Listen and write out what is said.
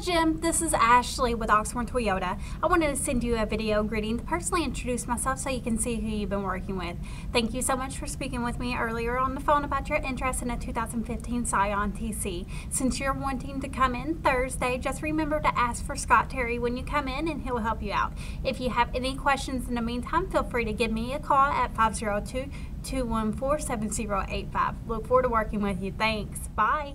Jim, this is Ashley with Oxmoor Toyota. I wanted to send you a video greeting to personally introduce myself so you can see who you've been working with. Thank you so much for speaking with me earlier on the phone about your interest in a 2015 Scion TC. Since you're wanting to come in Thursday, just remember to ask for Scott Terry when you come in and he'll help you out. If you have any questions in the meantime, feel free to give me a call at 502 214 7085. Look forward to working with you. Thanks. Bye.